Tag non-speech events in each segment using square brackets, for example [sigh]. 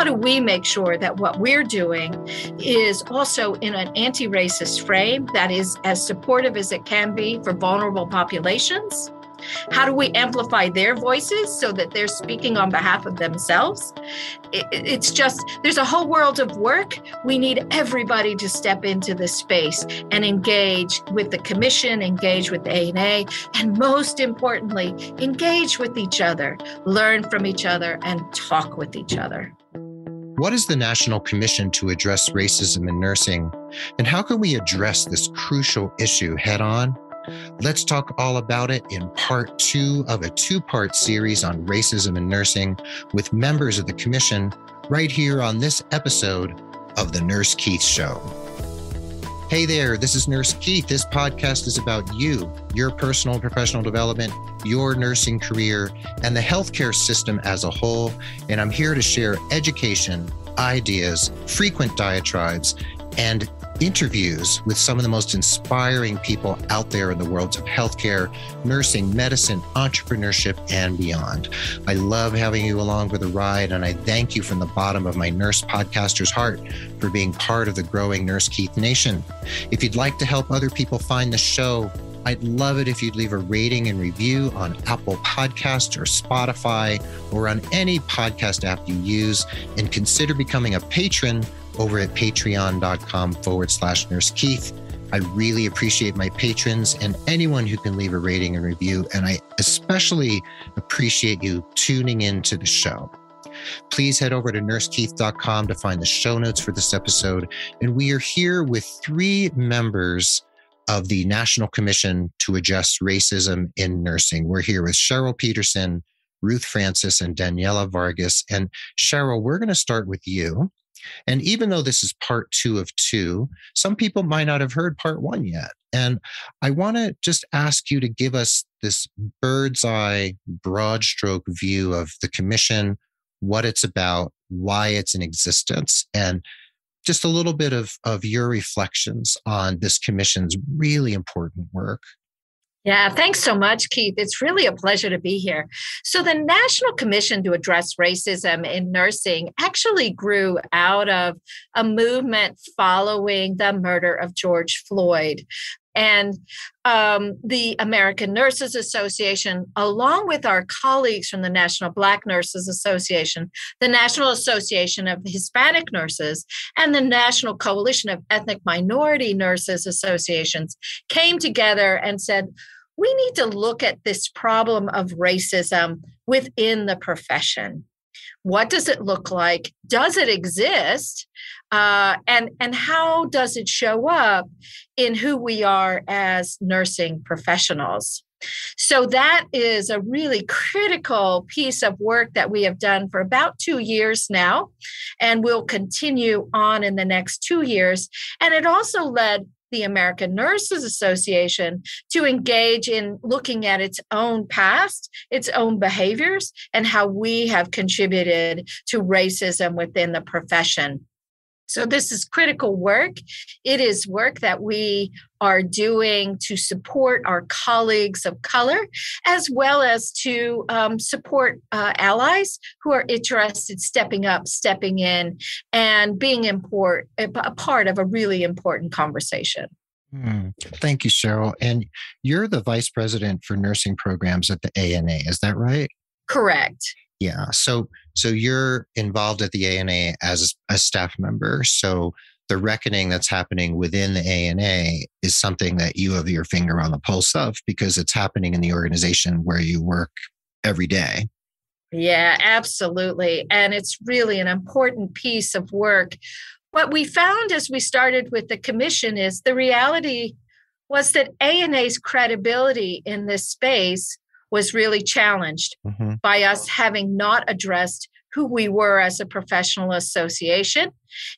how do we make sure that what we're doing is also in an anti racist frame that is as supportive as it can be for vulnerable populations? How do we amplify their voices so that they're speaking on behalf of themselves? It's just, there's a whole world of work. We need everybody to step into this space and engage with the commission, engage with ANA, and most importantly, engage with each other, learn from each other, and talk with each other. What is the National Commission to Address Racism in Nursing? And how can we address this crucial issue head on? Let's talk all about it in part two of a two part series on racism in nursing with members of the Commission right here on this episode of The Nurse Keith Show. Hey there, this is Nurse Keith. This podcast is about you, your personal and professional development, your nursing career, and the healthcare system as a whole. And I'm here to share education, ideas, frequent diatribes, and interviews with some of the most inspiring people out there in the worlds of healthcare, nursing, medicine, entrepreneurship, and beyond. I love having you along for the ride, and I thank you from the bottom of my nurse podcaster's heart for being part of the growing Nurse Keith Nation. If you'd like to help other people find the show, I'd love it if you'd leave a rating and review on Apple Podcasts or Spotify or on any podcast app you use and consider becoming a patron over at patreon.com forward slash nurse Keith. I really appreciate my patrons and anyone who can leave a rating and review. And I especially appreciate you tuning in to the show. Please head over to nursekeith.com to find the show notes for this episode. And we are here with three members of the National Commission to Address Racism in Nursing. We're here with Cheryl Peterson, Ruth Francis, and Daniela Vargas. And Cheryl, we're going to start with you. And even though this is part two of two, some people might not have heard part one yet. And I want to just ask you to give us this bird's eye, broad stroke view of the commission, what it's about, why it's in existence, and just a little bit of, of your reflections on this commission's really important work. Yeah, thanks so much, Keith. It's really a pleasure to be here. So, the National Commission to Address Racism in Nursing actually grew out of a movement following the murder of George Floyd. And um, the American Nurses Association, along with our colleagues from the National Black Nurses Association, the National Association of Hispanic Nurses, and the National Coalition of Ethnic Minority Nurses Associations, came together and said, we need to look at this problem of racism within the profession. What does it look like? Does it exist? Uh, and and how does it show up in who we are as nursing professionals? So that is a really critical piece of work that we have done for about two years now, and will continue on in the next two years. And it also led the American Nurses Association to engage in looking at its own past, its own behaviors, and how we have contributed to racism within the profession. So, this is critical work. It is work that we are doing to support our colleagues of color, as well as to um, support uh, allies who are interested stepping up, stepping in, and being import, a part of a really important conversation. Mm, thank you, Cheryl. And you're the vice president for nursing programs at the ANA, is that right? Correct. Yeah. So so you're involved at the ANA as a staff member. So the reckoning that's happening within the ANA is something that you have your finger on the pulse of because it's happening in the organization where you work every day. Yeah, absolutely. And it's really an important piece of work. What we found as we started with the commission is the reality was that ANA's credibility in this space was really challenged mm-hmm. by us having not addressed who we were as a professional association.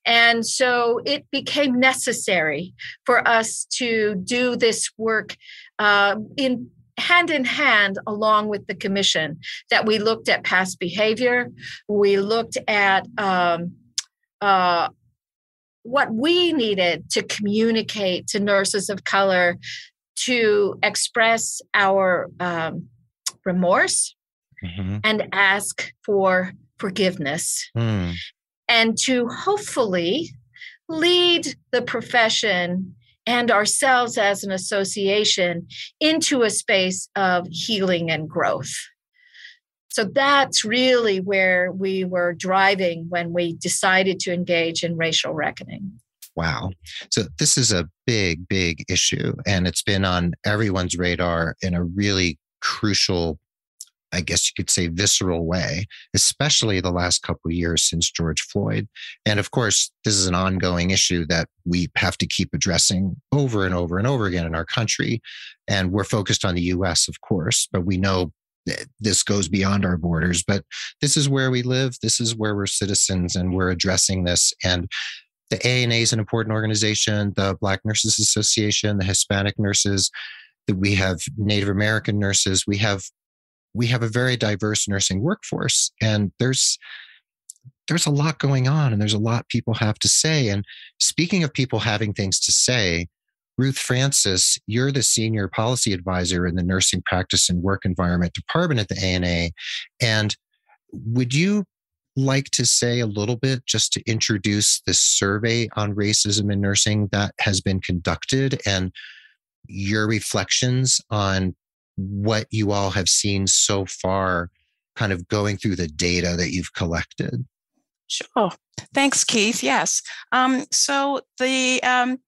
And so it became necessary for us to do this work uh, in hand in hand along with the commission that we looked at past behavior we looked at um, uh, what we needed to communicate to nurses of color to express our um, remorse mm-hmm. and ask for forgiveness. Mm. and to hopefully lead the profession and ourselves as an association into a space of healing and growth. So that's really where we were driving when we decided to engage in racial reckoning. Wow. So this is a big, big issue, and it's been on everyone's radar in a really crucial I guess you could say, visceral way, especially the last couple of years since George Floyd. And of course, this is an ongoing issue that we have to keep addressing over and over and over again in our country. And we're focused on the US, of course, but we know this goes beyond our borders. But this is where we live. This is where we're citizens and we're addressing this. And the ANA is an important organization, the Black Nurses Association, the Hispanic nurses, we have Native American nurses, we have we have a very diverse nursing workforce and there's there's a lot going on and there's a lot people have to say. And speaking of people having things to say ruth francis you're the senior policy advisor in the nursing practice and work environment department at the ana and would you like to say a little bit just to introduce this survey on racism in nursing that has been conducted and your reflections on what you all have seen so far, kind of going through the data that you've collected. Sure. Thanks, Keith. Yes. Um, so the um,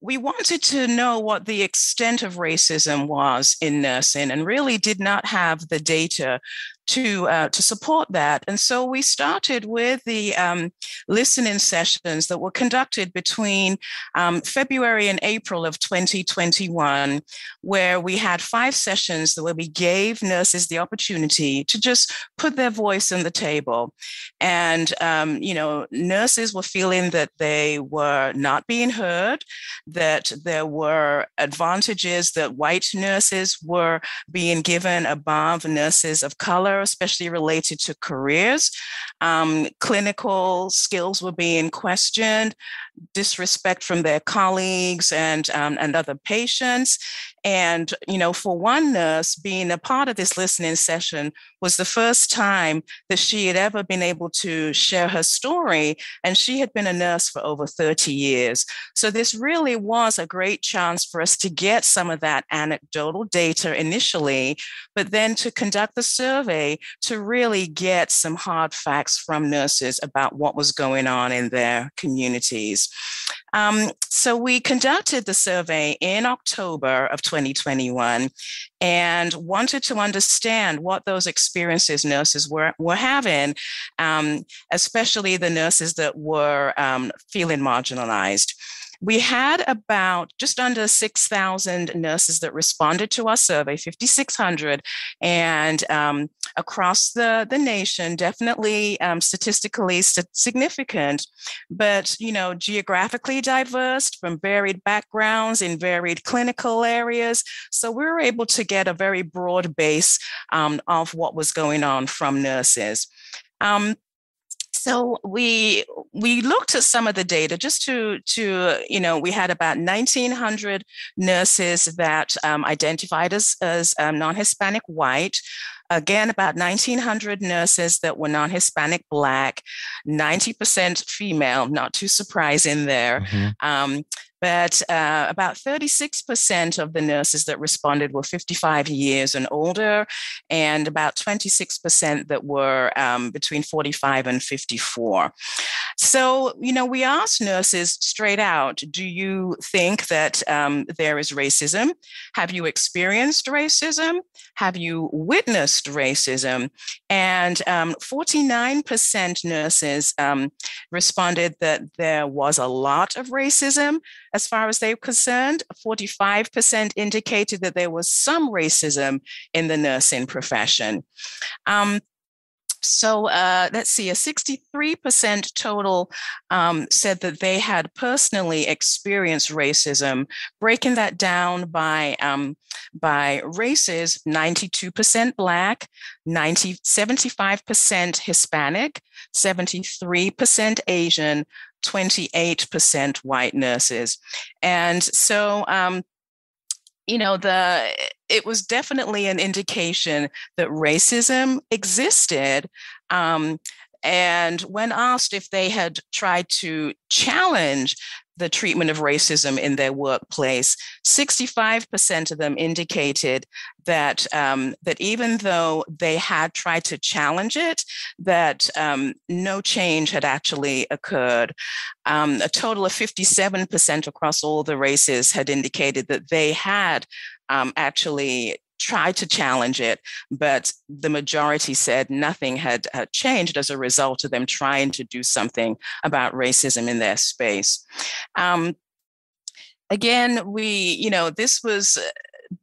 we wanted to know what the extent of racism was in nursing and really did not have the data to uh, to support that. And so we started with the um, listening sessions that were conducted between um, February and April of 2021, where we had five sessions where we gave nurses the opportunity to just put their voice on the table. And um, you know, nurses were feeling that they were not being heard, that there were advantages that white nurses were being given above nurses of color especially related to careers. Um, clinical skills were being questioned, disrespect from their colleagues and, um, and other patients. And, you know, for one nurse, being a part of this listening session was the first time that she had ever been able to share her story. And she had been a nurse for over 30 years. So this really was a great chance for us to get some of that anecdotal data initially, but then to conduct the survey to really get some hard facts from nurses about what was going on in their communities. Um, so we conducted the survey in October of 2021 and wanted to understand what those experiences nurses were, were having, um, especially the nurses that were um, feeling marginalized. We had about just under 6,000 nurses that responded to our survey, 5,600, and um, across the, the nation, definitely um, statistically significant, but you know, geographically diverse from varied backgrounds in varied clinical areas. So we were able to get a very broad base um, of what was going on from nurses. Um, so we we looked at some of the data just to to you know we had about 1900 nurses that um, identified as as um, non-hispanic white again about 1900 nurses that were non-hispanic black 90% female not too surprising there mm-hmm. um, but uh, about 36% of the nurses that responded were 55 years and older, and about 26% that were um, between 45 and 54. So, you know, we asked nurses straight out do you think that um, there is racism? Have you experienced racism? Have you witnessed racism? And um, 49% nurses um, responded that there was a lot of racism as far as they were concerned. 45% indicated that there was some racism in the nursing profession. Um, so uh, let's see, a 63% total um, said that they had personally experienced racism. Breaking that down by um, by races, 92% Black, 90, 75% Hispanic, 73% Asian, 28% white nurses. And so, um, you know, the it was definitely an indication that racism existed. Um, and when asked if they had tried to challenge the treatment of racism in their workplace, 65% of them indicated that um, that even though they had tried to challenge it, that um, no change had actually occurred. Um, a total of 57% across all the races had indicated that they had um, actually tried to challenge it, but the majority said nothing had, changed as a result of them trying to do something about racism in their space. Um, again, we, you know, this was uh,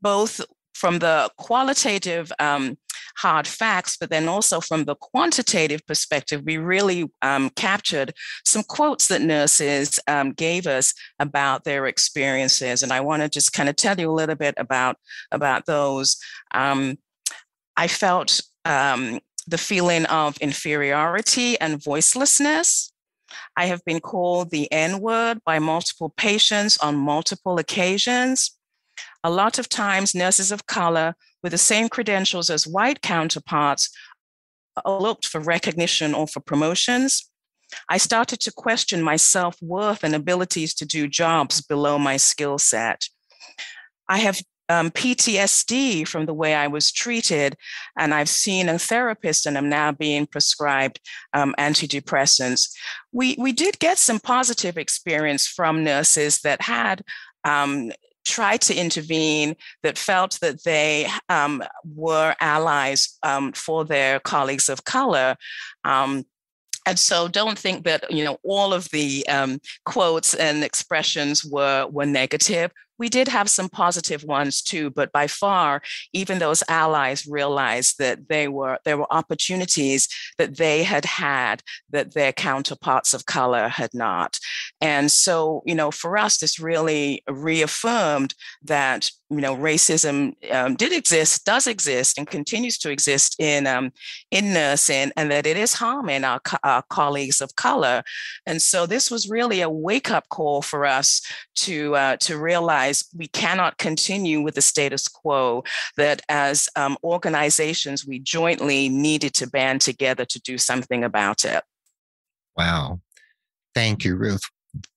both from the qualitative um, hard facts, but then also from the quantitative perspective, we really um, captured some quotes that nurses um, gave us about their experiences. And I want to just kind of tell you a little bit about, about those. Um, I felt um, the feeling of inferiority and voicelessness. I have been called the N word by multiple patients on multiple occasions. A lot of times, nurses of color with the same credentials as white counterparts looked for recognition or for promotions. I started to question my self worth and abilities to do jobs below my skill set. I have um, PTSD from the way I was treated, and I've seen a therapist and I'm now being prescribed um, antidepressants. We, we did get some positive experience from nurses that had um, tried to intervene, that felt that they um, were allies um, for their colleagues of color. Um, and so don't think that you know all of the um, quotes and expressions were were negative we did have some positive ones too, but by far, even those allies realized that they were there were opportunities that they had had that their counterparts of color had not. And so, you know, for us, this really reaffirmed that you know racism um, did exist, does exist, and continues to exist in um, in nursing, and that it is harming our, our colleagues of color. And so, this was really a wake up call for us to uh, to realize we cannot continue with the status quo, that as um, organizations, we jointly needed to band together to do something about it. Wow. Thank you, Ruth.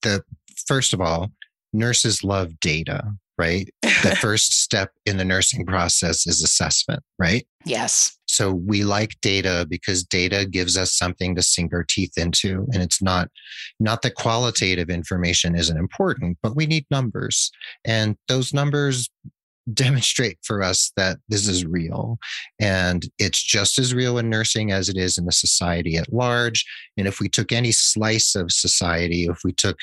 The first of all, nurses love data, right? the [laughs] first step in the nursing process is assessment, right? Yes. So we like data because data gives us something to sink our teeth into. And it's not, not that qualitative information isn't important, but we need numbers. And those numbers demonstrate for us that this is real. And it's just as real in nursing as it is in the society at large. And if we took any slice of society, if we took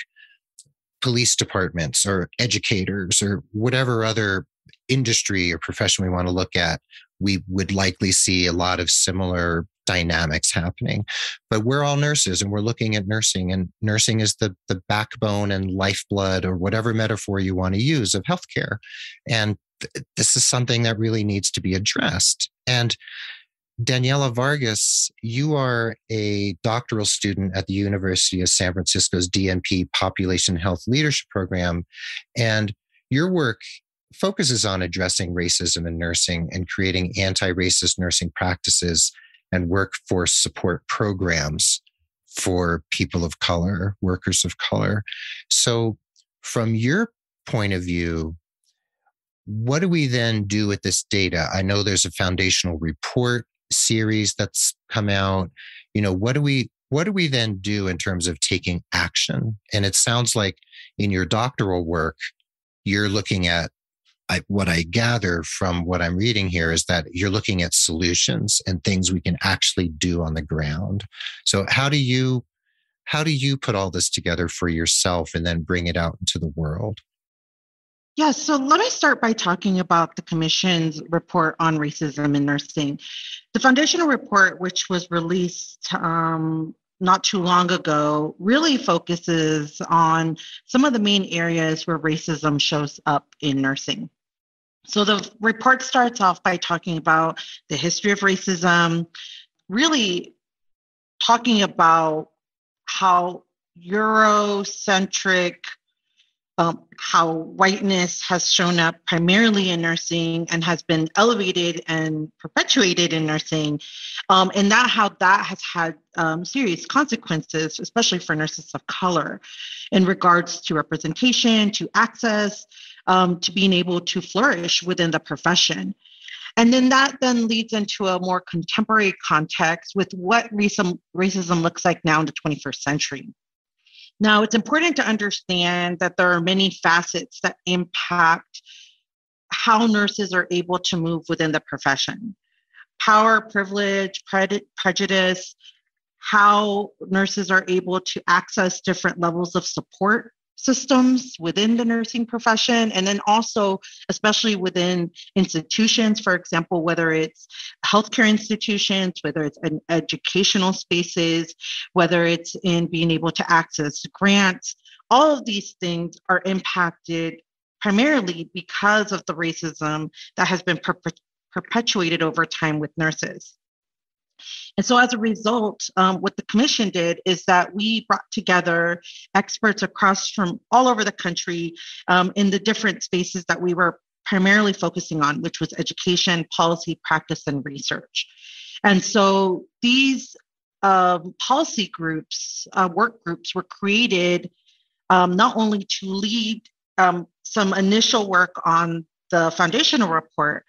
police departments or educators or whatever other industry or profession we want to look at, we would likely see a lot of similar dynamics happening. But we're all nurses and we're looking at nursing, and nursing is the, the backbone and lifeblood, or whatever metaphor you want to use, of healthcare. And th- this is something that really needs to be addressed. And Daniela Vargas, you are a doctoral student at the University of San Francisco's DNP Population Health Leadership Program. And your work focuses on addressing racism in nursing and creating anti racist nursing practices and workforce support programs for people of color, workers of color. So, from your point of view, what do we then do with this data? I know there's a foundational report series that's come out. You know, what do we what do we then do in terms of taking action? And it sounds like in your doctoral work, you're looking at I, what I gather from what I'm reading here is that you're looking at solutions and things we can actually do on the ground. So how do you how do you put all this together for yourself and then bring it out into the world? Yeah, so let me start by talking about the Commission's report on racism in nursing. The foundational report, which was released um, not too long ago, really focuses on some of the main areas where racism shows up in nursing. So the report starts off by talking about the history of racism, really talking about how Eurocentric um, how whiteness has shown up primarily in nursing and has been elevated and perpetuated in nursing, um, and that how that has had um, serious consequences, especially for nurses of color, in regards to representation, to access, um, to being able to flourish within the profession. And then that then leads into a more contemporary context with what racism, racism looks like now in the 21st century. Now, it's important to understand that there are many facets that impact how nurses are able to move within the profession. Power, privilege, prejudice, how nurses are able to access different levels of support systems within the nursing profession and then also especially within institutions for example whether it's healthcare institutions whether it's in educational spaces whether it's in being able to access grants all of these things are impacted primarily because of the racism that has been per- perpetuated over time with nurses and so, as a result, um, what the commission did is that we brought together experts across from all over the country um, in the different spaces that we were primarily focusing on, which was education, policy, practice, and research. And so, these um, policy groups, uh, work groups, were created um, not only to lead um, some initial work on the foundational report,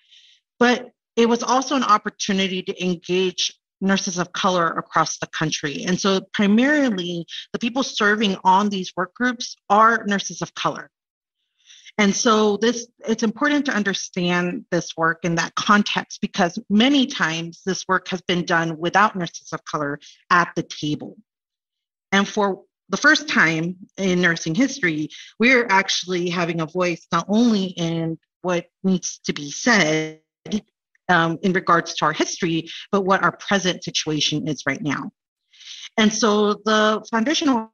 but it was also an opportunity to engage nurses of color across the country. And so, primarily, the people serving on these work groups are nurses of color. And so this it's important to understand this work in that context because many times this work has been done without nurses of color at the table. And for the first time in nursing history, we're actually having a voice not only in what needs to be said um, in regards to our history, but what our present situation is right now. And so the foundational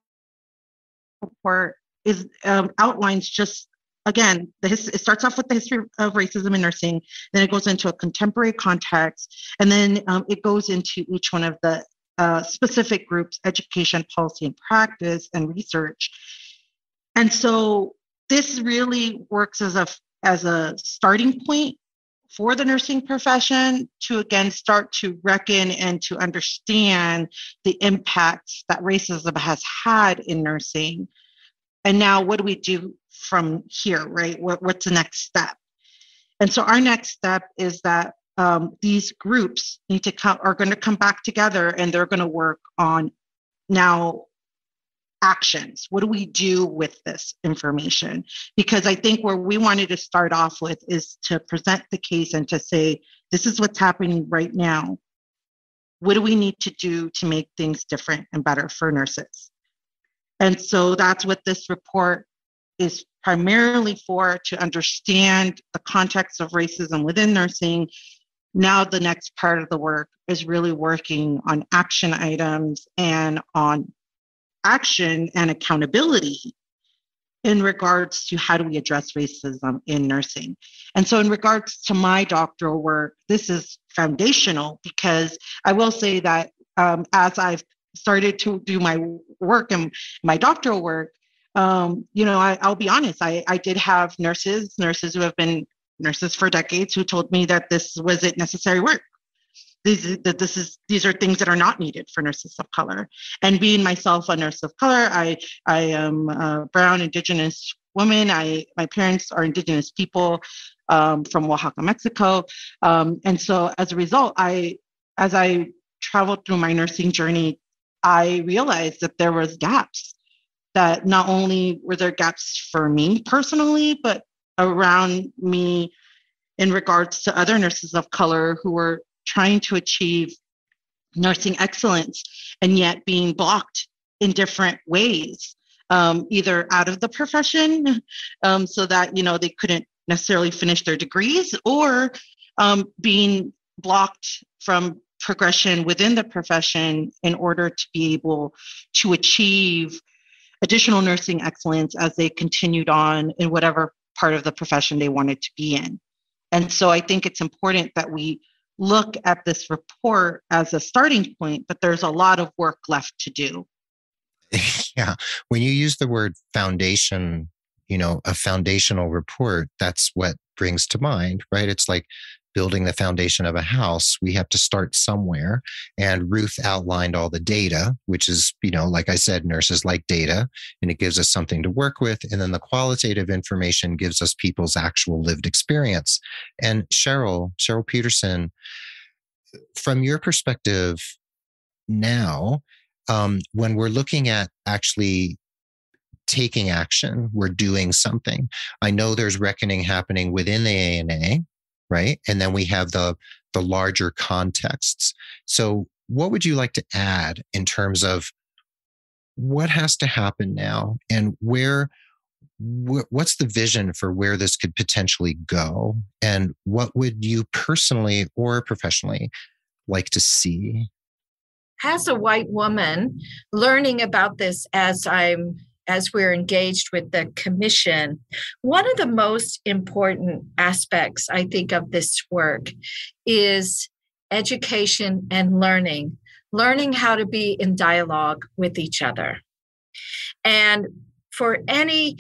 report is um, outlines just again the his, it starts off with the history of racism in nursing then it goes into a contemporary context and then um, it goes into each one of the uh, specific groups education policy and practice and research and so this really works as a as a starting point for the nursing profession to again start to reckon and to understand the impacts that racism has had in nursing. And now, what do we do from here, right? What, what's the next step? And so, our next step is that um, these groups need to come are going to come back together and they're going to work on now actions. What do we do with this information? Because i think where we wanted to start off with is to present the case and to say this is what's happening right now. What do we need to do to make things different and better for nurses? And so that's what this report is primarily for to understand the context of racism within nursing. Now the next part of the work is really working on action items and on action and accountability in regards to how do we address racism in nursing. And so, in regards to my doctoral work, this is foundational because I will say that um, as I've started to do my work and my doctoral work, um, you know, I, will be honest, I, I did have nurses, nurses who have been nurses for decades who told me that this wasn't necessary work these this is these are things that are not needed for nurses of color. And being myself a nurse of color i i am a brown indigenous woman. I my parents are indigenous people um, from oaxaca mexico. Um, and so as a result i as i traveled through my nursing journey i realized that there was gaps that not only were there gaps for me personally but around me in regards to other nurses of color who were trying to achieve nursing excellence and yet being blocked in different ways um, either out of the profession um, so that you know they couldn't necessarily finish their degrees or um, being blocked from progression within the profession in order to be able to achieve additional nursing excellence as they continued on in whatever part of the profession they wanted to be in. And so i think it's important that we look at this report as a starting point, but there's a lot of work left to do. [laughs] yeah. When you use the word foundation, you know, a foundational report, that's what brings to mind, right? It's like building the foundation of a house, we have to start somewhere. And Ruth outlined all the data, which is, you know, like I said, nurses like data, and it gives us something to work with. And then the qualitative information gives us people's actual lived experience. And Cheryl, Cheryl Peterson, from your perspective now, um, when we're looking at actually taking action, we're doing something. I know there's reckoning happening within the ANA, right? And then we have the the larger contexts. So what would you like to add in terms of what has to happen now and where what's the vision for where this could potentially go and what would you personally or professionally like to see as a white woman learning about this as i'm as we're engaged with the commission, one of the most important aspects, I think, of this work is education and learning, learning how to be in dialogue with each other. And for any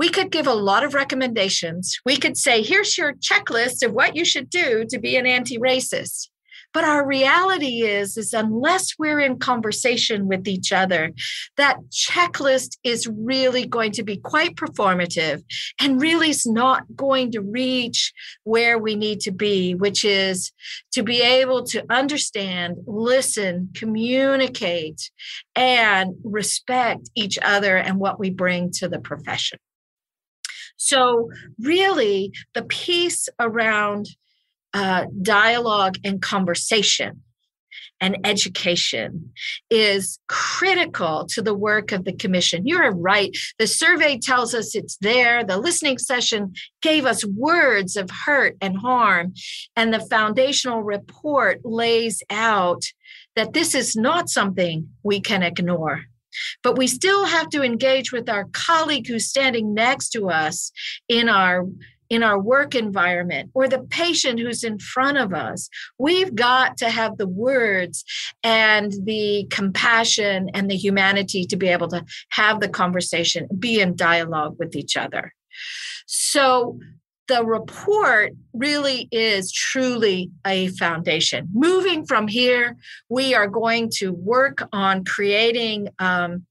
we could give a lot of recommendations. We could say, here's your checklist of what you should do to be an anti racist. But our reality is, is unless we're in conversation with each other, that checklist is really going to be quite performative and really is not going to reach where we need to be, which is to be able to understand, listen, communicate, and respect each other and what we bring to the profession. So, really, the piece around uh, dialogue and conversation and education is critical to the work of the commission. You're right. The survey tells us it's there. The listening session gave us words of hurt and harm. And the foundational report lays out that this is not something we can ignore. But we still have to engage with our colleague who's standing next to us in our in our work environment or the patient who's in front of us. We've got to have the words and the compassion and the humanity to be able to have the conversation, be in dialogue with each other. So, the report really is truly a foundation. Moving from here, we are going to work on creating um,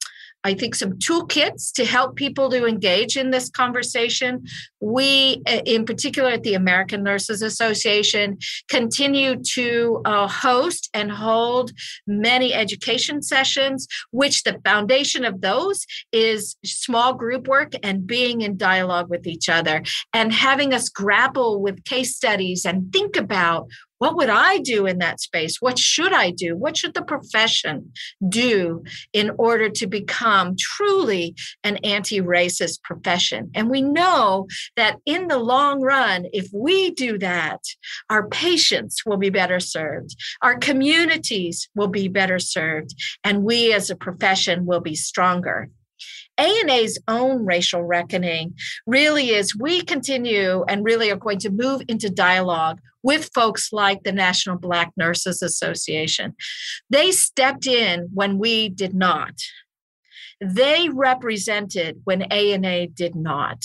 I think, some toolkits to help people to engage in this conversation. We, in particular at the American Nurses Association, continue to uh, host and hold many education sessions, which the foundation of those is small group work and being in dialogue with each other and having us grapple with case studies and think about what would I do in that space? What should I do? What should the profession do in order to become truly an anti racist profession? And we know that in the long run, if we do that, our patients will be better served, our communities will be better served, and we as a profession will be stronger. ANA's own racial reckoning really is we continue and really are going to move into dialogue with folks like the National Black Nurses Association. They stepped in when we did not. They represented when ANA did not.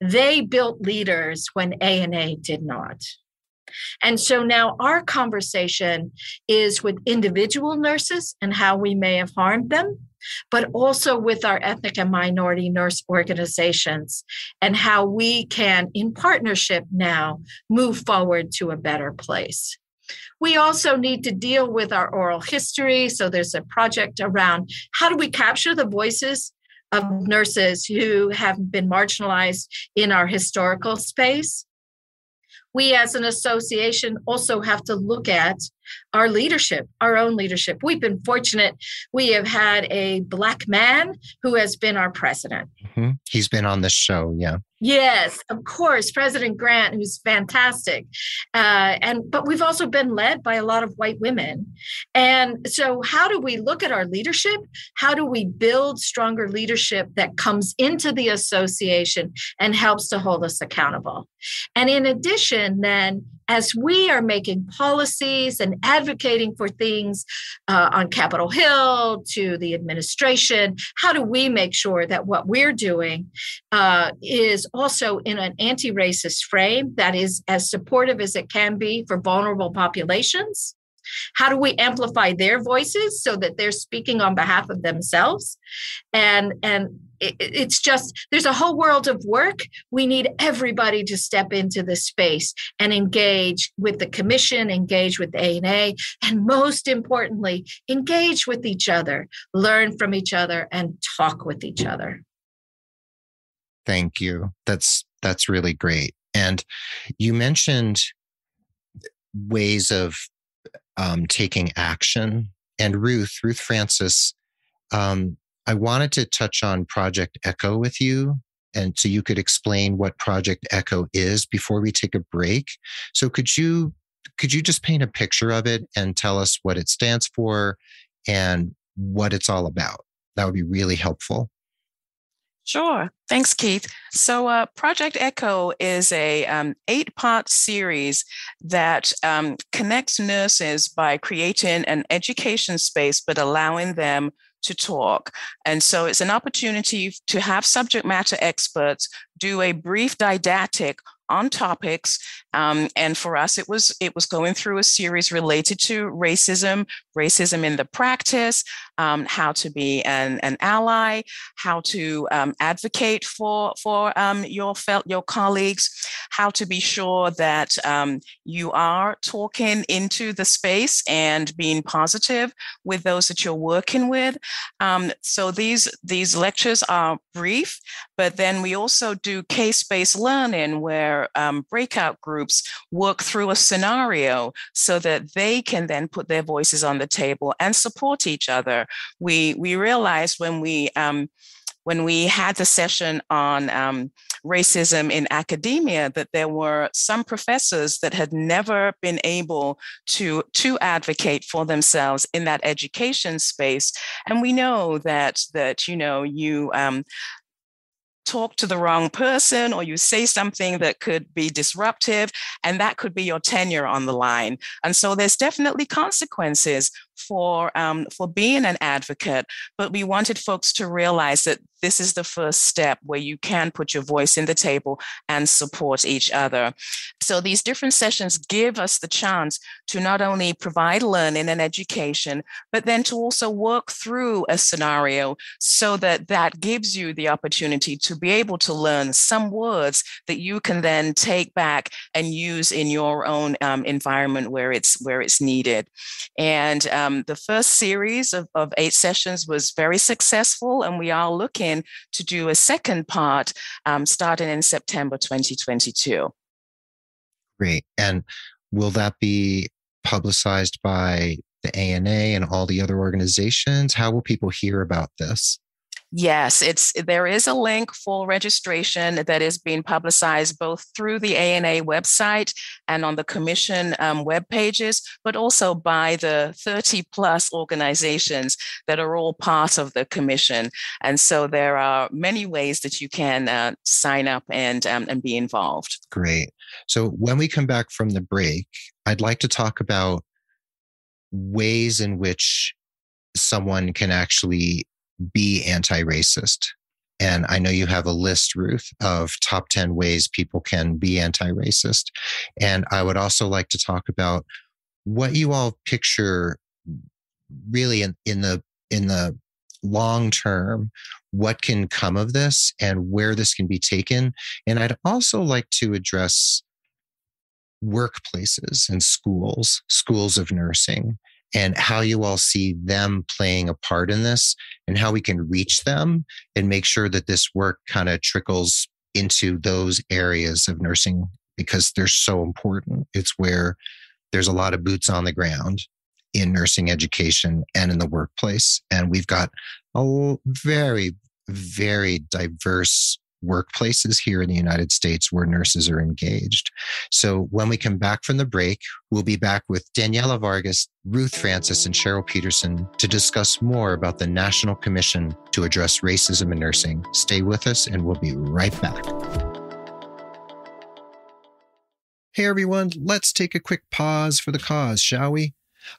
They built leaders when ANA did not. And so now our conversation is with individual nurses and how we may have harmed them but also with our ethnic and minority nurse organizations and how we can, in partnership now, move forward to a better place. We also need to deal with our oral history. So there's a project around how do we capture the voices of nurses who have been marginalized in our historical space? We as an association also have to look at our leadership, our own leadership. We've been fortunate. We have had a Black man who has been our president. Mm-hmm. He's been on the show, yeah. Yes, of course, President Grant, who's fantastic, uh, and but we've also been led by a lot of white women, and so how do we look at our leadership? How do we build stronger leadership that comes into the association and helps to hold us accountable? And in addition, then as we are making policies and advocating for things uh, on Capitol Hill to the administration, how do we make sure that what we're doing uh, is also in an anti racist frame that is as supportive as it can be for vulnerable populations? How do we amplify their voices so that they're speaking on behalf of themselves? And and it, it's just there's a whole world of work. We need everybody to step into this space and engage with the commission, engage with ANA, and most importantly, engage with each other, learn from each other, and talk with each other. Thank you. That's that's really great. And you mentioned ways of um, taking action. And Ruth, Ruth Francis, um, I wanted to touch on Project Echo with you. And so you could explain what Project Echo is before we take a break. So could you could you just paint a picture of it and tell us what it stands for and what it's all about? That would be really helpful. Sure. Thanks, Keith. So, uh, Project Echo is a um, eight-part series that um, connects nurses by creating an education space, but allowing them to talk. And so, it's an opportunity to have subject matter experts do a brief didactic on topics. Um, and for us, it was it was going through a series related to racism, racism in the practice, um, how to be an, an ally, how to um, advocate for for um, your felt your colleagues, how to be sure that um, you are talking into the space and being positive with those that you're working with. Um, so these these lectures are brief, but then we also do case-based learning where um, breakout groups work through a scenario so that they can then put their voices on the table and support each other. We we realized when we um, when we had the session on um, racism in academia that there were some professors that had never been able to to advocate for themselves in that education space and we know that that you know you um, talk to the wrong person or you say something that could be disruptive and that could be your tenure on the line. And so there's definitely consequences for um, for being an advocate but we wanted folks to realize that this is the first step where you can put your voice in the table and support each other so these different sessions give us the chance to not only provide learning and education but then to also work through a scenario so that that gives you the opportunity to be able to learn some words that you can then take back and use in your own um, environment where it's where it's needed. And um, the first series of, of eight sessions was very successful, and we are looking to do a second part um, starting in September 2022. Great. And will that be publicized by the ANA and all the other organizations? How will people hear about this? Yes, it's there is a link for registration that is being publicized both through the ANA website and on the commission um, web pages, but also by the 30 plus organizations that are all part of the commission. And so there are many ways that you can uh, sign up and um, and be involved. Great. So when we come back from the break, I'd like to talk about ways in which someone can actually be anti racist. And I know you have a list, Ruth, of top 10 ways people can be anti racist. And I would also like to talk about what you all picture really in, in the in the long term what can come of this and where this can be taken and i'd also like to address workplaces and schools schools of nursing and how you all see them playing a part in this and how we can reach them and make sure that this work kind of trickles into those areas of nursing because they're so important. It's where there's a lot of boots on the ground in nursing education and in the workplace. And we've got a very, very diverse workplaces here in the United States where nurses are engaged. So when we come back from the break, we'll be back with Daniela Vargas, Ruth Francis, and Cheryl Peterson to discuss more about the National Commission to Address Racism in Nursing. Stay with us and we'll be right back. Hey everyone, let's take a quick pause for the cause, shall we?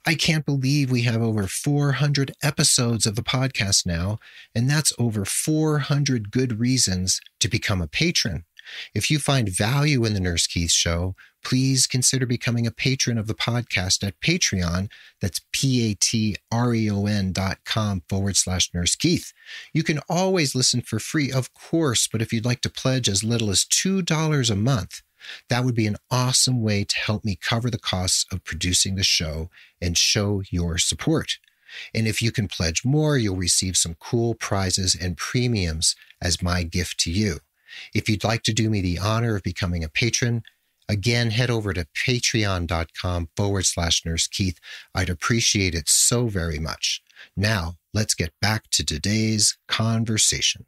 I can't believe we have over 400 episodes of the podcast now, and that's over 400 good reasons to become a patron. If you find value in the Nurse Keith Show, please consider becoming a patron of the podcast at Patreon. That's P-A-T-R-E-O-N dot com forward slash Nurse Keith. You can always listen for free, of course, but if you'd like to pledge as little as $2 a month, that would be an awesome way to help me cover the costs of producing the show and show your support. And if you can pledge more, you'll receive some cool prizes and premiums as my gift to you. If you'd like to do me the honor of becoming a patron, again, head over to patreon.com forward slash nurse Keith. I'd appreciate it so very much. Now, let's get back to today's conversation.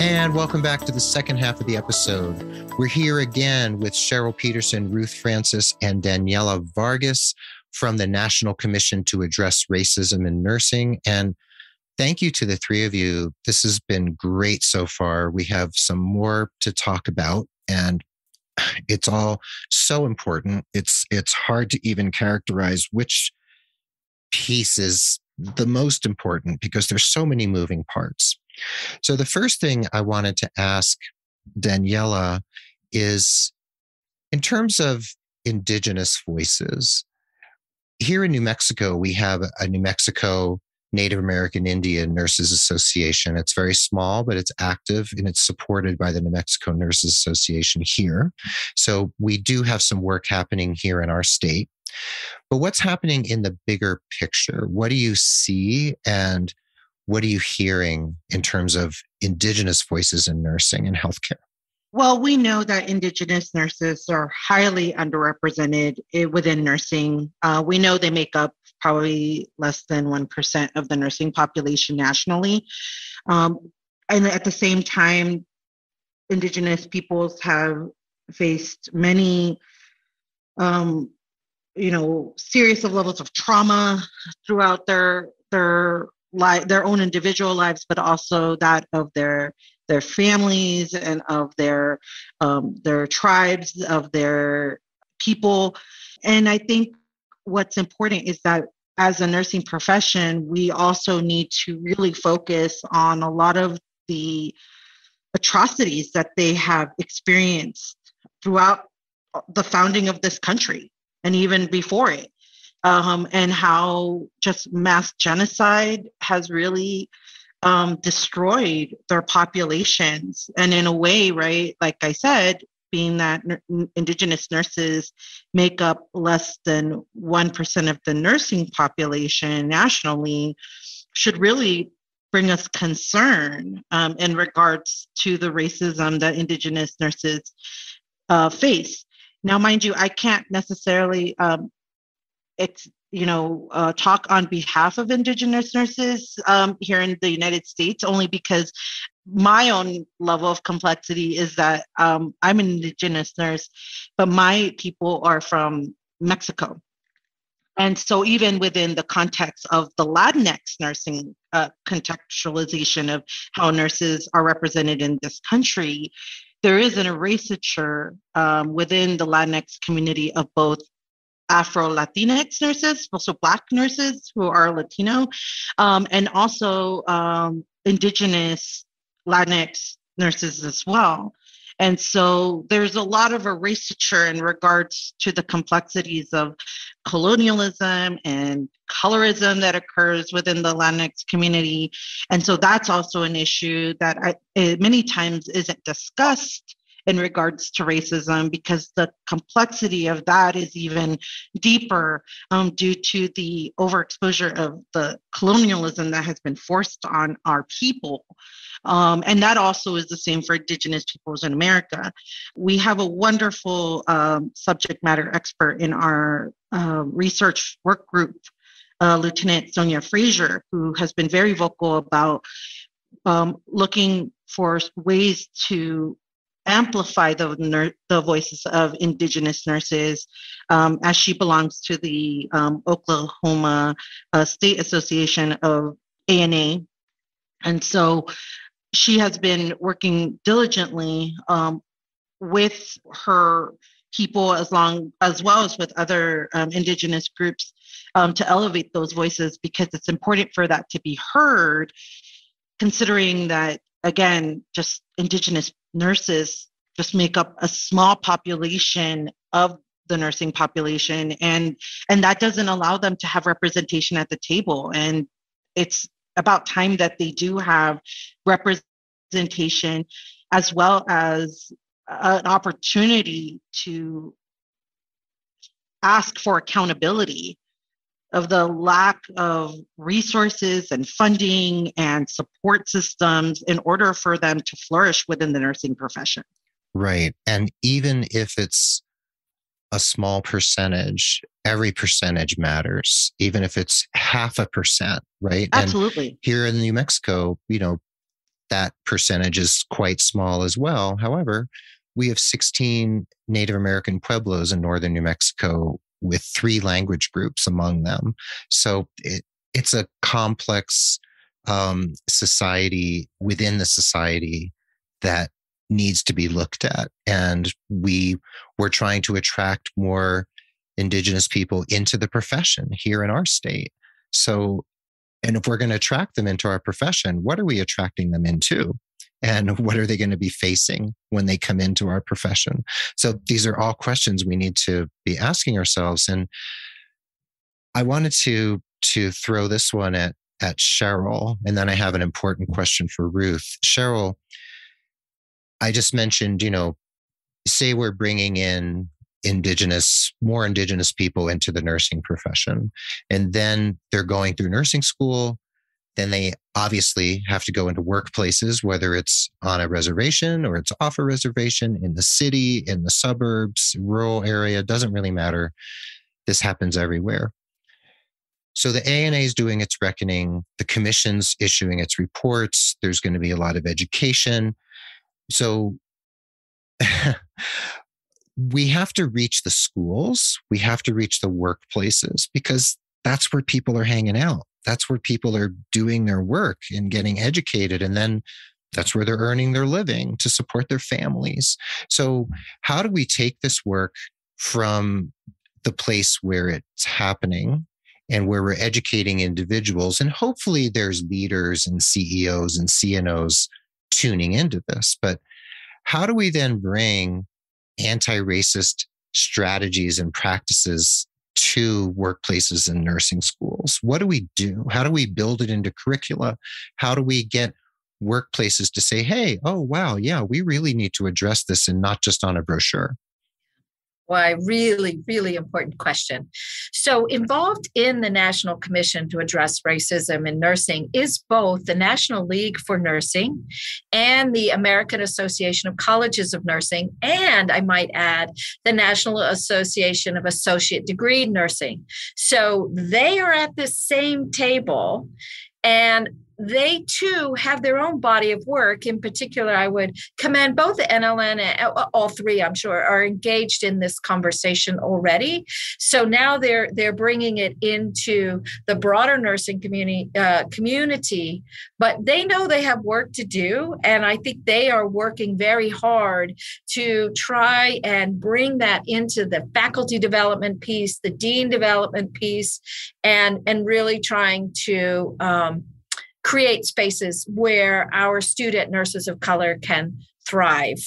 And welcome back to the second half of the episode. We're here again with Cheryl Peterson, Ruth Francis, and Daniela Vargas from the National Commission to Address Racism in Nursing. And thank you to the three of you. This has been great so far. We have some more to talk about, and it's all so important. It's it's hard to even characterize which piece is the most important because there's so many moving parts. So the first thing I wanted to ask Daniela is in terms of indigenous voices, here in New Mexico, we have a New Mexico Native American Indian Nurses Association. It's very small, but it's active and it's supported by the New Mexico Nurses Association here. So we do have some work happening here in our state. But what's happening in the bigger picture? What do you see and what are you hearing in terms of Indigenous voices in nursing and healthcare? Well, we know that Indigenous nurses are highly underrepresented within nursing. Uh, we know they make up probably less than 1% of the nursing population nationally. Um, and at the same time, Indigenous peoples have faced many, um, you know, serious of levels of trauma throughout their their life, their own individual lives, but also that of their their families and of their um, their tribes, of their people. And I think what's important is that as a nursing profession, we also need to really focus on a lot of the atrocities that they have experienced throughout the founding of this country and even before it um, and how just mass genocide has really um, destroyed their populations. And in a way, right, like I said, being that Indigenous nurses make up less than 1% of the nursing population nationally, should really bring us concern um, in regards to the racism that Indigenous nurses uh, face. Now, mind you, I can't necessarily um, ex, you know, uh, talk on behalf of Indigenous nurses um, here in the United States, only because my own level of complexity is that um, I'm an Indigenous nurse, but my people are from Mexico. And so, even within the context of the Latinx nursing uh, contextualization of how nurses are represented in this country, there is an erasure um, within the Latinx community of both Afro Latinx nurses, also Black nurses who are Latino, um, and also um, Indigenous Latinx nurses as well. And so there's a lot of erasure in regards to the complexities of colonialism and colorism that occurs within the Latinx community. And so that's also an issue that I, many times isn't discussed in regards to racism because the complexity of that is even deeper um, due to the overexposure of the colonialism that has been forced on our people. Um, and that also is the same for Indigenous peoples in America. We have a wonderful um, subject matter expert in our uh, research work group, uh, Lieutenant Sonia Frazier, who has been very vocal about um, looking for ways to amplify the, the voices of Indigenous nurses um, as she belongs to the um, Oklahoma uh, State Association of ANA. And so she has been working diligently um, with her people as long as well as with other um, indigenous groups um, to elevate those voices because it's important for that to be heard considering that again just indigenous nurses just make up a small population of the nursing population and and that doesn't allow them to have representation at the table. And it's about time that they do have representation as well as an opportunity to ask for accountability of the lack of resources and funding and support systems in order for them to flourish within the nursing profession. Right. And even if it's a small percentage, every percentage matters, even if it's half a percent, right? Absolutely. And here in New Mexico, you know, that percentage is quite small as well. However, we have 16 Native American pueblos in northern New Mexico with three language groups among them. So it, it's a complex um, society within the society that needs to be looked at. And we were trying to attract more indigenous people into the profession here in our state. So, and if we're going to attract them into our profession, what are we attracting them into? And what are they going to be facing when they come into our profession? So these are all questions we need to be asking ourselves. And I wanted to to throw this one at at Cheryl, and then I have an important question for Ruth. Cheryl, I just mentioned, you know, say we're bringing in indigenous more indigenous people into the nursing profession and then they're going through nursing school then they obviously have to go into workplaces whether it's on a reservation or it's off a reservation in the city in the suburbs rural area doesn't really matter. This happens everywhere. So the ANA is doing its reckoning the commission's issuing its reports there's going to be a lot of education. So [laughs] we have to reach the schools, we have to reach the workplaces because that's where people are hanging out. That's where people are doing their work and getting educated. And then that's where they're earning their living to support their families. So, how do we take this work from the place where it's happening and where we're educating individuals? And hopefully, there's leaders and CEOs and CNOs tuning into this. But how do we then bring anti racist strategies and practices to workplaces and nursing schools? What do we do? How do we build it into curricula? How do we get workplaces to say, hey, oh, wow, yeah, we really need to address this and not just on a brochure? Why, really, really important question. So, involved in the National Commission to Address Racism in Nursing is both the National League for Nursing and the American Association of Colleges of Nursing, and I might add, the National Association of Associate Degree Nursing. So, they are at the same table. And they too have their own body of work. In particular, I would commend both the NLN and uh, all three, I'm sure, are engaged in this conversation already. So now they're they're bringing it into the broader nursing community uh, community. But they know they have work to do, and I think they are working very hard to try and bring that into the faculty development piece, the dean development piece, and and really trying to um, create spaces where our student nurses of color can thrive.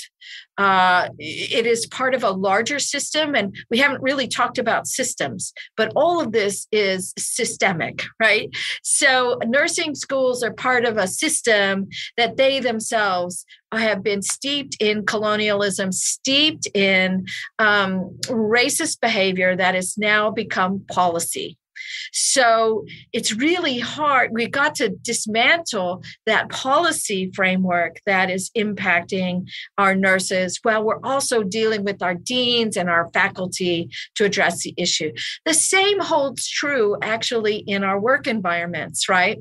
Uh, it is part of a larger system, and we haven't really talked about systems, but all of this is systemic, right? So, nursing schools are part of a system that they themselves have been steeped in colonialism, steeped in um, racist behavior that has now become policy. So it's really hard. We've got to dismantle that policy framework that is impacting our nurses while we're also dealing with our deans and our faculty to address the issue. The same holds true actually in our work environments, right?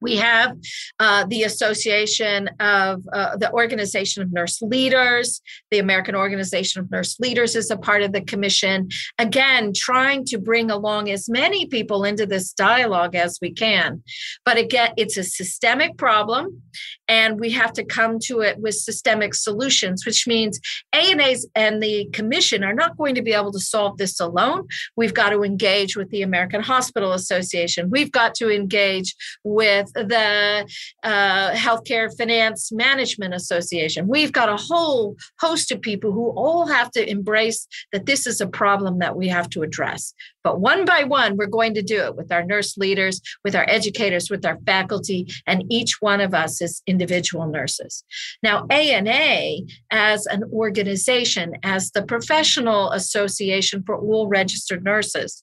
We have uh, the Association of uh, the Organization of Nurse Leaders. The American Organization of Nurse Leaders is a part of the commission. Again, trying to bring along as many people into this dialogue as we can. But again, it's a systemic problem, and we have to come to it with systemic solutions, which means ANAs and the commission are not going to be able to solve this alone. We've got to engage with the American Hospital Association. We've got to engage with the uh, Healthcare Finance Management Association. We've got a whole host of people who all have to embrace that this is a problem that we have to address. But one by one, we're going to do it with our nurse leaders, with our educators, with our faculty, and each one of us as individual nurses. Now, ANA, as an organization, as the professional association for all registered nurses,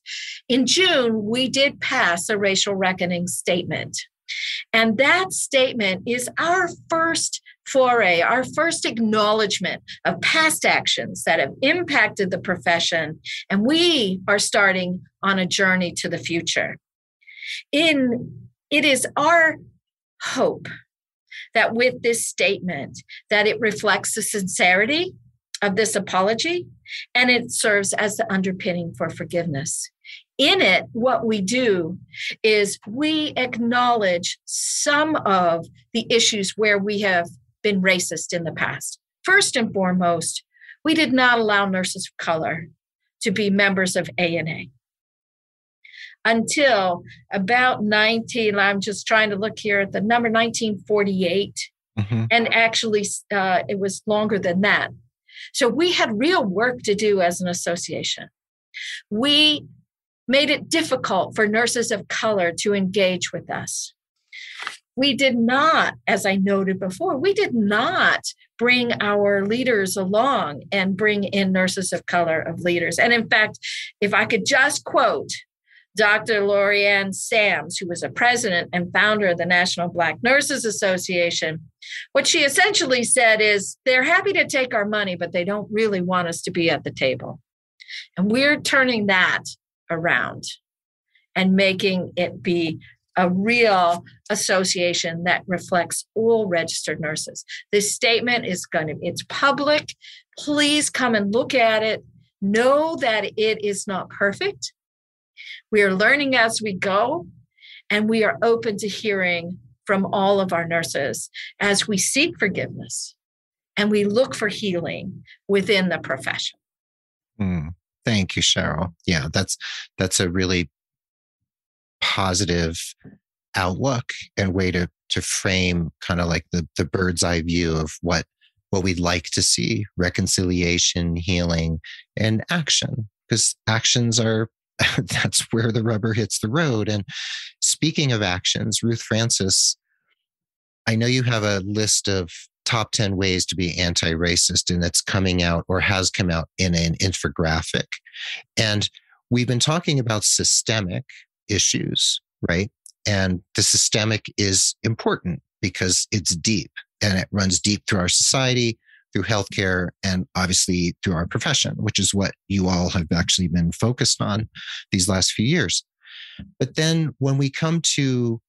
in June, we did pass a racial reckoning statement. And that statement is our first foray, our first acknowledgement of past actions that have impacted the profession. And we are starting on a journey to the future. In it is our hope that with this statement that it reflects the sincerity of this apology and it serves as the underpinning for forgiveness in it, what we do is we acknowledge some of the issues where we have been racist in the past. First and foremost, we did not allow nurses of color to be members of ANA until about 19 i'm just trying to look here at the number 1948 mm-hmm. and actually uh, it was longer than that so we had real work to do as an association we made it difficult for nurses of color to engage with us. We did not, as I noted before, we did not bring our leaders along and bring in nurses of color of leaders. And in fact, if I could just quote Dr. Lauranne Sams, who was a president and founder of the National Black Nurses Association, what she essentially said is they're happy to take our money, but they don't really want us to be at the table. And we're turning that around and making it be a real association that reflects all registered nurses. This statement is going to, it's public. Please come and look at it. Know that it is not perfect. We are learning as we go, and we are open to hearing from all of our nurses as we seek forgiveness and we look for healing within the profession. Mm. Thank you, Cheryl. Yeah, that's that's a really positive outlook and way to to frame kind of like the the bird's eye view of what what we'd like to see reconciliation healing and action because actions are [laughs] that's where the rubber hits the road and speaking of actions ruth francis i know you have a list of top 10 ways to be anti racist, and it's coming out or has come out in an infographic. And we've been talking about systemic issues, right? And the systemic is important because it's deep and it runs deep through our society, through healthcare, and obviously through our profession, which is what you all have actually been focused on these last few years. But then when we come to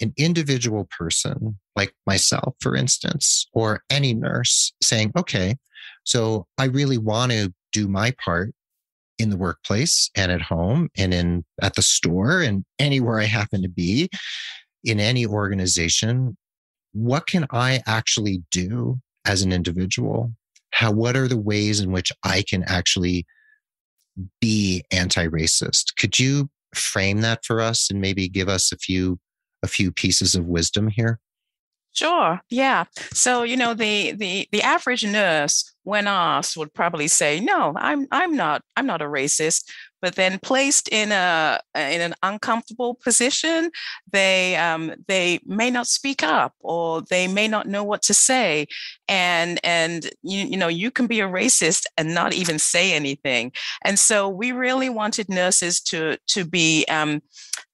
an individual person like myself, for instance, or any nurse saying, okay, so I really want to do my part in the workplace and at home and in at the store and anywhere I happen to be in any organization. What can I actually do as an individual? How what are the ways in which I can actually be anti-racist? Could you frame that for us and maybe give us a few a few pieces of wisdom here? Sure. Yeah. So, you know, the the the average nurse when asked would probably say, "No, I'm I'm not I'm not a racist." But then placed in a in an uncomfortable position, they um, they may not speak up or they may not know what to say, and and you you know you can be a racist and not even say anything. And so we really wanted nurses to to be um,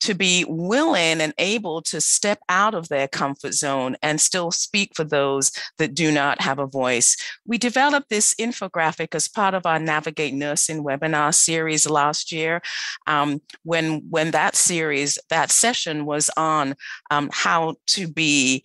to be willing and able to step out of their comfort zone and still speak for those that do not have a voice. We developed this infographic as part of our Navigate Nursing webinar series last year. Um, when, when that series, that session was on um, how to be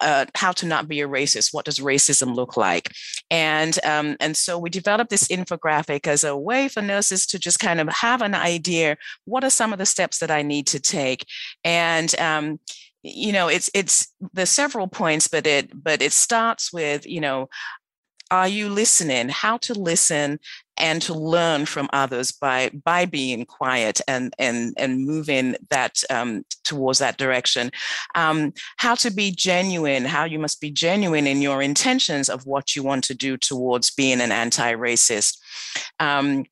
uh, how to not be a racist. What does racism look like? And um, and so we developed this infographic as a way for nurses to just kind of have an idea. What are some of the steps that I need to take? And um, you know, it's it's the several points, but it but it starts with you know are you listening how to listen and to learn from others by by being quiet and and and moving that um, towards that direction. Um, how to be genuine how you must be genuine in your intentions of what you want to do towards being an anti-racist. Um,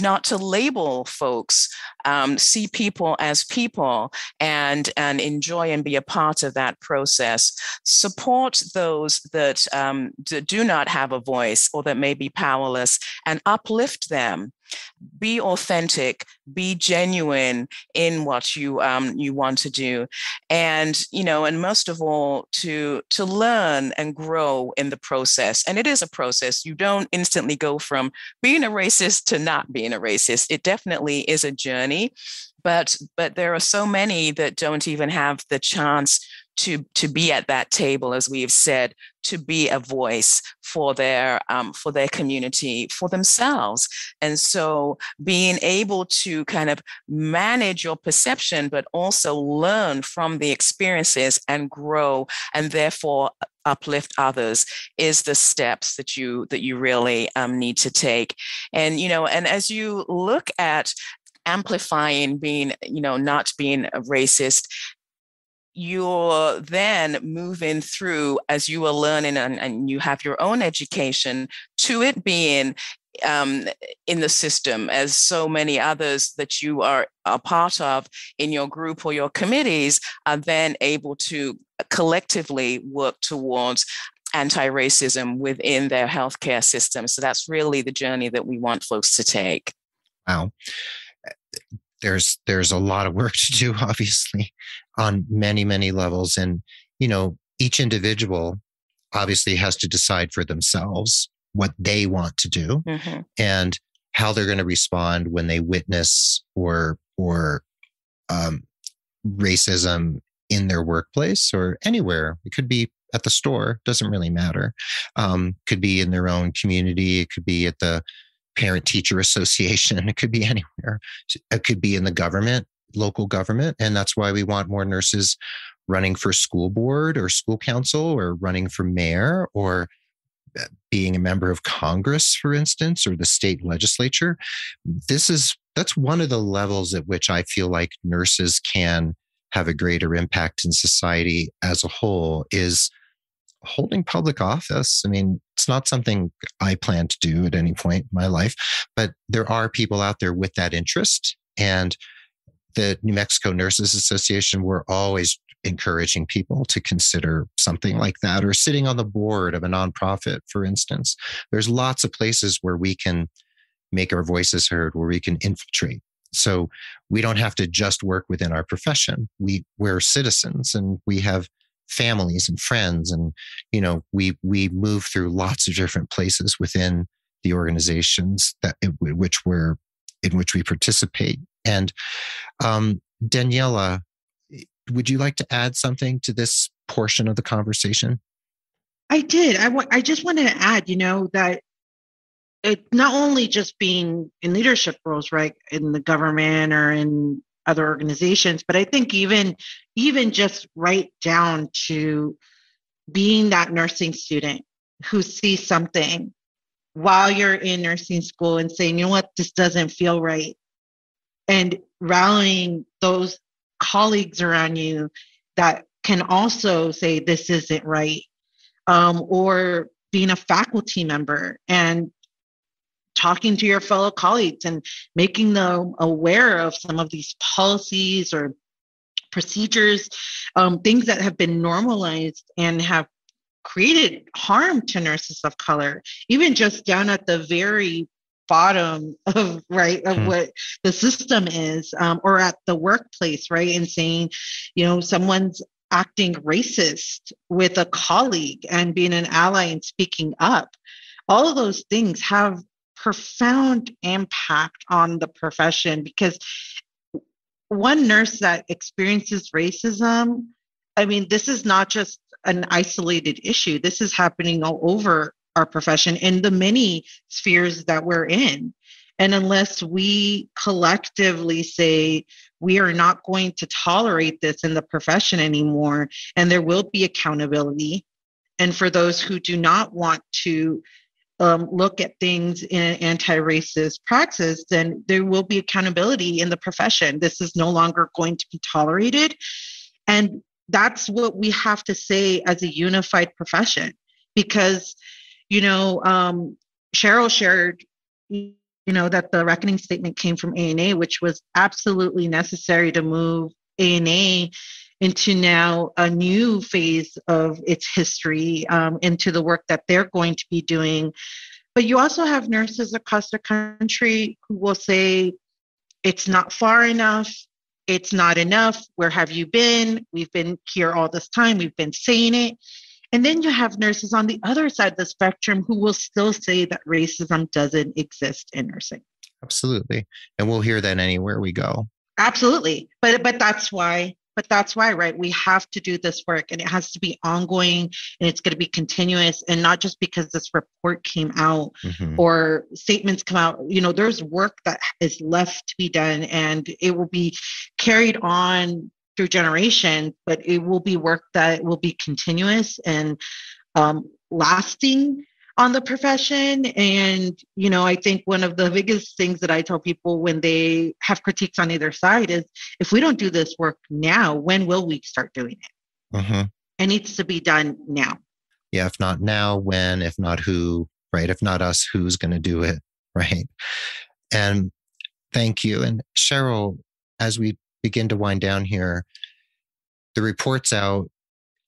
not to label folks, um, see people as people and, and enjoy and be a part of that process. Support those that, um, do not have a voice or that may be powerless and uplift them. Be authentic. Be genuine in what you um, you want to do. And you know and most of all to to learn and grow in the process. And it is a process. You don't instantly go from being a racist to not being a racist. It definitely is a journey but but there are so many that don't even have the chance to to be at that table, as we've said, to be a voice for their um, for their community, for themselves, and so being able to kind of manage your perception, but also learn from the experiences and grow, and therefore uplift others is the steps that you that you really um, need to take. And you know and as you look at amplifying being you know not being a racist you're then moving through as you are learning and, and you have your own education to it being um, in the system as so many others that you are a part of in your group or your committees are then able to collectively work towards anti-racism within their healthcare system. So that's really the journey that we want folks to take. Wow there's there's a lot of work [laughs] to do obviously on many many levels. And you know each individual obviously has to decide for themselves what they want to do mm-hmm. and how they're going to respond when they witness or or um, racism in their workplace or anywhere. It could be at the store doesn't really matter. Um, could be in their own community. It could be at the parent teacher association. It could be [laughs] anywhere. It could be in the government, local government. And that's why we want more nurses running for school board or school council or running for mayor or uh, being a member of Congress, for instance, or the state legislature. This is that's one of the levels at which I feel like nurses can have a greater impact in society as a whole is holding public office. I mean, it's not something I plan to do at any point in my life, but there are people out there with that interest. And the New Mexico Nurses Association, we're always encouraging people to consider something like that or sitting on the board of a nonprofit, for instance. There's lots of places where we can make our voices heard, where we can infiltrate. So we don't have to just work within our profession. We, we're citizens and we have families and friends and you know we we move through lots of different places within the organizations that which we're in which we participate. And um, daniela would you like to add something to this portion of the conversation? I did. I, I just wanted to add you know that it not only just being in leadership roles right in the government or in other organizations. But i think even even just right down to being that nursing student who sees something while you're in nursing school and saying you know what? This doesn't feel right and rallying those colleagues around you that can also say this isn't right um, or being a faculty member and talking to your fellow colleagues and making them aware of some of these policies or procedures, um, things that have been normalized and have created harm to nurses of color, even just down at the very bottom of right of hmm. what the system is um, or at the workplace right and saying you know someone's acting racist with a colleague and being an ally and speaking up all of those things have profound impact on the profession because one nurse that experiences racism i mean this is not just an isolated issue this is happening all over our profession in the many spheres that we're in and unless we collectively say we are not going to tolerate this in the profession anymore, and there will be accountability. And for those who do not want to um, look at things in an anti-racist praxis, then there will be accountability in the profession. This is no longer going to be tolerated. And that's what we have to say as a unified profession because, you know, um, Cheryl shared you know, that the reckoning statement came from ANA, which was absolutely necessary to move ANA into now a new phase of its history, um, into the work that they're going to be doing. But you also have nurses across the country who will say, it's not far enough, it's not enough. Where have you been? We've been here all this time, we've been saying it. And then you have nurses on the other side of the spectrum who will still say that racism doesn't exist in nursing. Absolutely. And we'll hear that anywhere we go. Absolutely. But but that's why but that's why right we have to do this work and it has to be ongoing and it's going to be continuous and not just because this report came out mm-hmm. or statements come out you know there's work that is left to be done and it will be carried on through generation, but it will be work that will be continuous and um, lasting on the profession. And, you know, I think one of the biggest things that I tell people when they have critiques on either side is if we don't do this work now, when will we start doing it? Mm-hmm. It needs to be done now. Yeah, if not now, when? If not who, right? If not us, who's going to do it, [laughs] right? And thank you. And Cheryl, as we begin to wind down here, the reports out,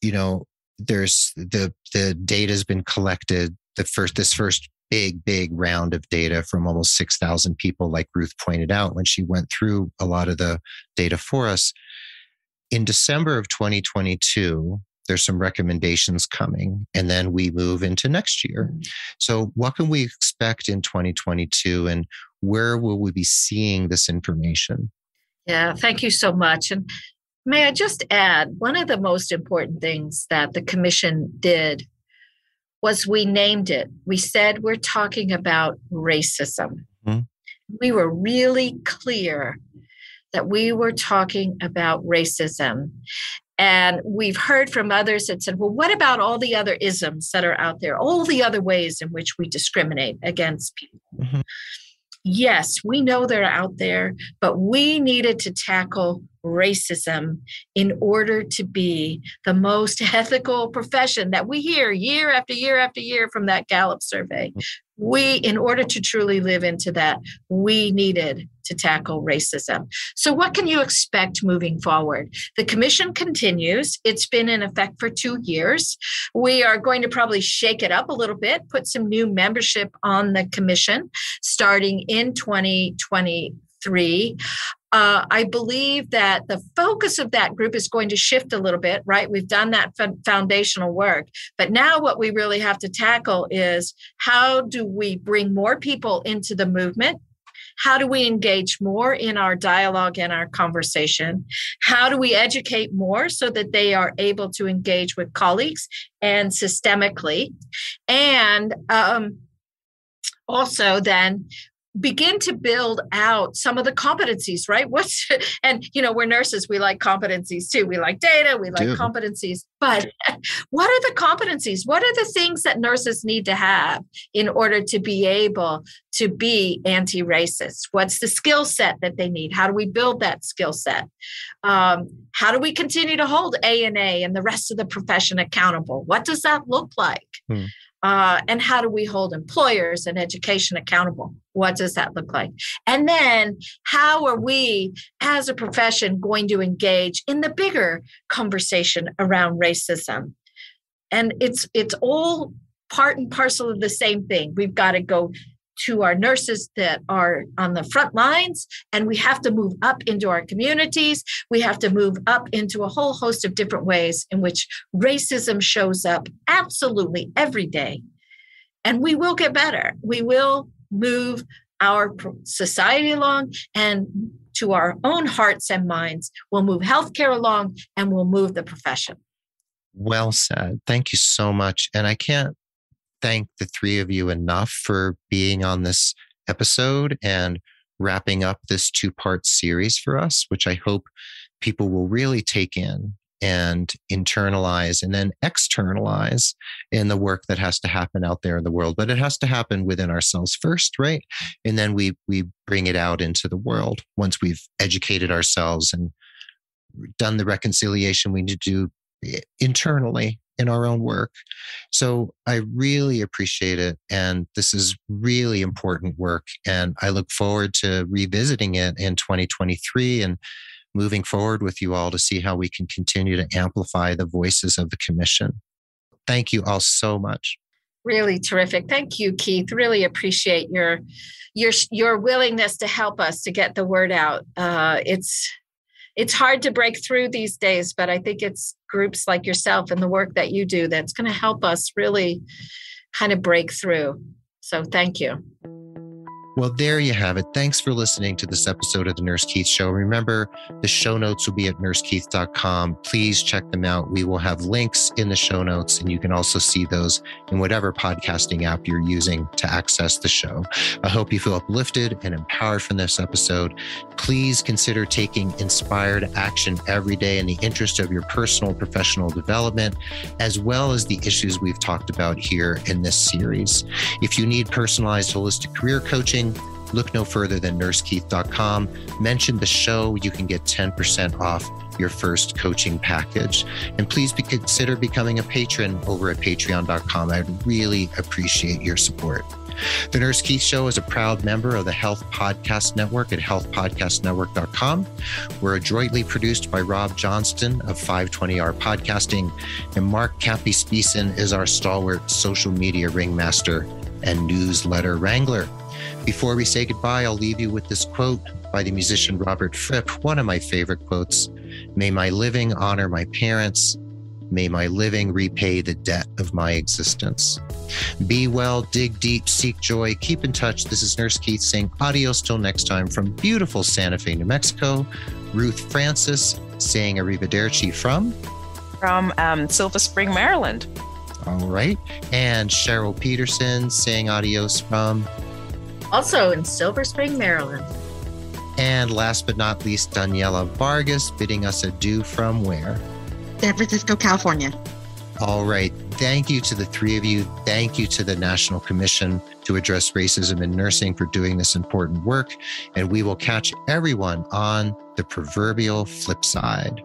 you know, there's the the data has been collected. The first this first big big round of data from almost 6,000 people, like Ruth pointed out when she went through a lot of the data for us. In December of 2022, there's some recommendations coming, and then we move into next year. Mm-hmm. So, what can we expect in 2022, and where will we be seeing this information? Yeah, thank you so much. And may I just add, one of the most important things that the commission did was we named it. We said we're talking about racism. Mm-hmm. We were really clear that we were talking about racism. And we've heard from others that said, well, what about all the other isms that are out there, all the other ways in which we discriminate against people? Mm-hmm yes, we know they're out there, but we needed to tackle racism in order to be the most [laughs] ethical profession that we hear year after year after year from that Gallup survey we, in order to truly live into that, we needed to tackle racism. So, what can you expect moving forward? The commission continues. It's been in effect for two years. We are going to probably shake it up a little bit, put some new membership on the commission starting in 2023. Uh, I believe that the focus of that group is going to shift a little bit, right? We've done that foundational work. But now what we really have to tackle is how do we bring more people into the movement? How do we engage more in our dialogue and our conversation? How do we educate more so that they are able to engage with colleagues and systemically? And um, also, then begin to build out some of the competencies right? [laughs] What's and you know we're nurses we like competencies too. We like data we like competencies but [laughs] what are the competencies? What are the things that nurses need to have in order to be able to be anti-racist? What's the skill set that they need? How do we build that skill set? Um, how do we continue to hold A and the rest of the profession accountable? What does that look like? Hmm. Uh, and how do we hold employers and education accountable? What does that look like? And then how are we as a profession going to engage in the bigger conversation around racism? And it's it's all part and parcel of the same thing. We've got to go to our nurses that are on the front lines, and we have to move up into our communities. We have to move up into a whole host of different ways in which racism shows up absolutely every day. And we will get better. We will move our society along and to our own hearts and minds. We'll move healthcare along and we'll move the profession. Well said. Thank you so much. And I can't thank the three of you enough for being on this episode and wrapping up this two part series for us, which I hope people will really take in and internalize and then externalize in the work that has to happen out there in the world. But it has to happen within ourselves first right? And then we we bring it out into the world once we've educated ourselves and done the reconciliation we need to do internally in our own work so i really appreciate it and this is really important work and i look forward to revisiting it in 2023 and moving forward with you all to see how we can continue to amplify the voices of the commission. Thank you all so much. Really terrific. Thank you, Keith. Really appreciate your your your willingness to help us to get the word out. Uh, it's it's hard to break through these days, but I think it's groups like yourself and the work that you do that's going to help us really kind of break through. So thank you. Well, there you have it. Thanks for listening to this episode of the Nurse Keith Show. Remember, the show notes will be at nursekeith.com. Please check them out. We will have links in the show notes, and you can also see those in whatever podcasting app you're using to access the show. I hope you feel uplifted and empowered from this episode. Please consider taking inspired action every day in the interest of your personal professional development, as well as the issues we've talked about here in this series. If you need personalized holistic career coaching, look no further than nursekeith.com. Mention the show, you can get 10% off your first coaching package. And please be, consider becoming a patron over at patreon.com. I'd really appreciate your support. The Nurse Keith Show is a proud member of the Health Podcast Network at healthpodcastnetwork.com. We're adroitly produced by Rob Johnston of 520R Podcasting, and Mark Capispisan is our stalwart social media ringmaster and newsletter wrangler. Before we say goodbye, I'll leave you with this quote by the musician Robert Fripp, one of my favorite quotes May my living honor my parents. May my living repay the debt of my existence. Be well, dig deep, seek joy, keep in touch. This is Nurse Keith saying adios till next time from beautiful Santa Fe, New Mexico. Ruth Francis saying arrivederci from? From um, Silver Spring, Maryland. All right. And Cheryl Peterson saying adios from? Also in Silver Spring, Maryland. And last but not least, Daniela Vargas bidding us adieu from where? San Francisco, California. All right. Thank you to the three of you. Thank you to the National Commission to Address Racism in Nursing for doing this important work. And we will catch everyone on the proverbial flip side.